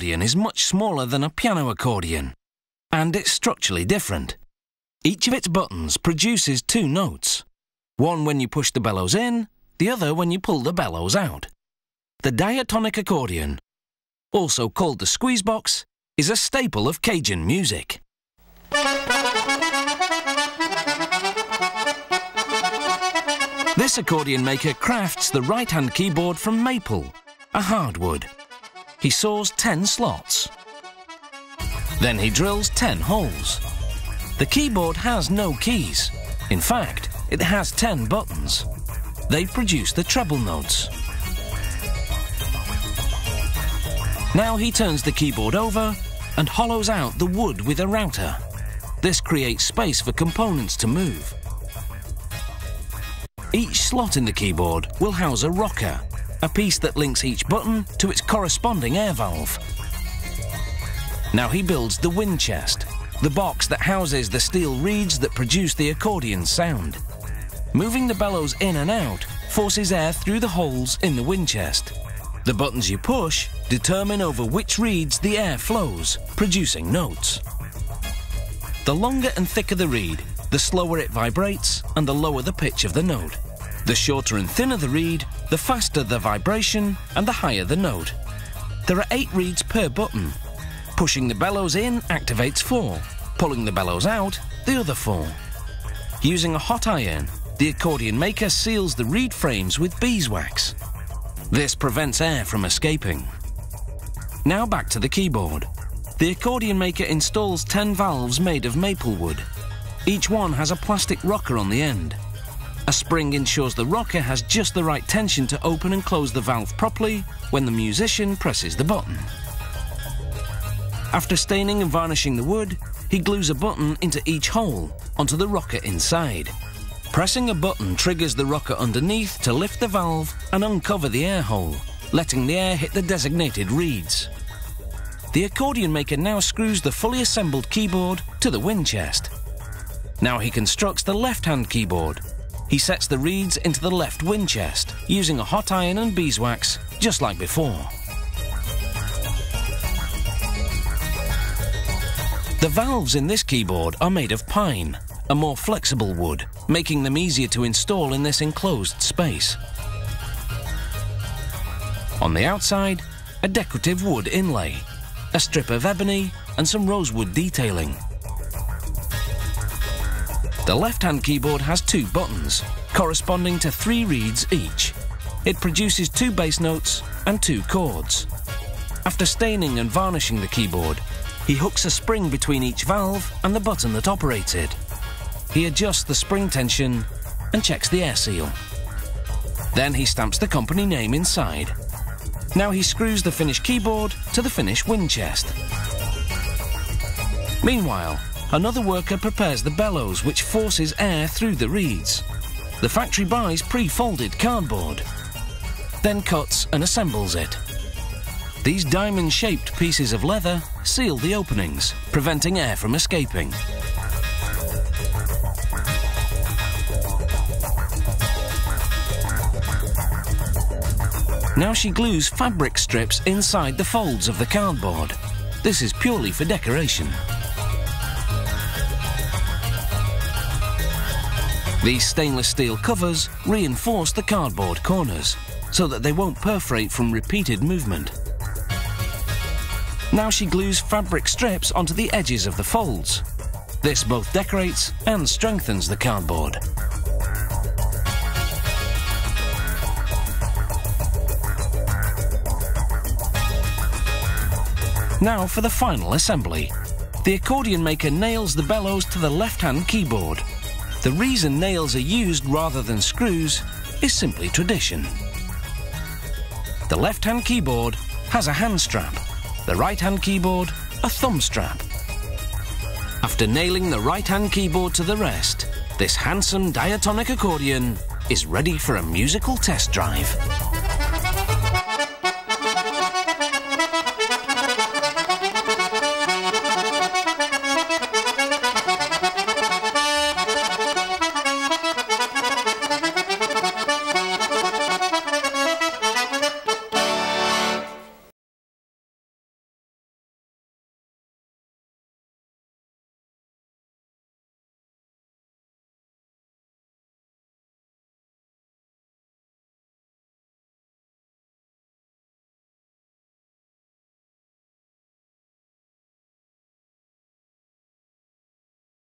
accordion is much smaller than a piano accordion, and it's structurally different. Each of its buttons produces two notes, one when you push the bellows in, the other when you pull the bellows out. The diatonic accordion, also called the squeeze box, is a staple of Cajun music. This accordion maker crafts the right-hand keyboard from maple, a hardwood. He saws 10 slots. Then he drills 10 holes. The keyboard has no keys. In fact, it has 10 buttons. They produce the treble notes. Now he turns the keyboard over and hollows out the wood with a router. This creates space for components to move. Each slot in the keyboard will house a rocker, a piece that links each button to its corresponding air valve. Now he builds the wind chest, the box that houses the steel reeds that produce the accordion sound. Moving the bellows in and out forces air through the holes in the wind chest. The buttons you push determine over which reeds the air flows, producing notes. The longer and thicker the reed, the slower it vibrates and the lower the pitch of the note. The shorter and thinner the reed, the faster the vibration and the higher the note. There are eight reeds per button. Pushing the bellows in activates four, pulling the bellows out, the other four. Using a hot iron, the accordion maker seals the reed frames with beeswax. This prevents air from escaping. Now back to the keyboard. The accordion maker installs 10 valves made of maple wood. Each one has a plastic rocker on the end. A spring ensures the rocker has just the right tension to open and close the valve properly when the musician presses the button. After staining and varnishing the wood, he glues a button into each hole onto the rocker inside. Pressing a button triggers the rocker underneath to lift the valve and uncover the air hole, letting the air hit the designated reeds. The accordion maker now screws the fully assembled keyboard to the wind chest. Now he constructs the left-hand keyboard. He sets the reeds into the left wind chest using a hot iron and beeswax, just like before. The valves in this keyboard are made of pine, a more flexible wood, making them easier to install in this enclosed space. On the outside, a decorative wood inlay, a strip of ebony and some rosewood detailing. The left-hand keyboard has two buttons, corresponding to three reeds each. It produces two bass notes and two chords. After staining and varnishing the keyboard, he hooks a spring between each valve and the button that operates it. He adjusts the spring tension and checks the air seal. Then he stamps the company name inside. Now he screws the finished keyboard to the finished wind chest. Meanwhile, Another worker prepares the bellows which forces air through the reeds. The factory buys pre-folded cardboard, then cuts and assembles it. These diamond-shaped pieces of leather seal the openings, preventing air from escaping. Now she glues fabric strips inside the folds of the cardboard. This is purely for decoration. These stainless steel covers reinforce the cardboard corners so that they won't perforate from repeated movement. Now she glues fabric strips onto the edges of the folds. This both decorates and strengthens the cardboard. Now for the final assembly. The accordion maker nails the bellows to the left-hand keyboard the reason nails are used rather than screws is simply tradition. The left-hand keyboard has a hand strap, the right-hand keyboard a thumb strap. After nailing the right-hand keyboard to the rest, this handsome diatonic accordion is ready for a musical test drive.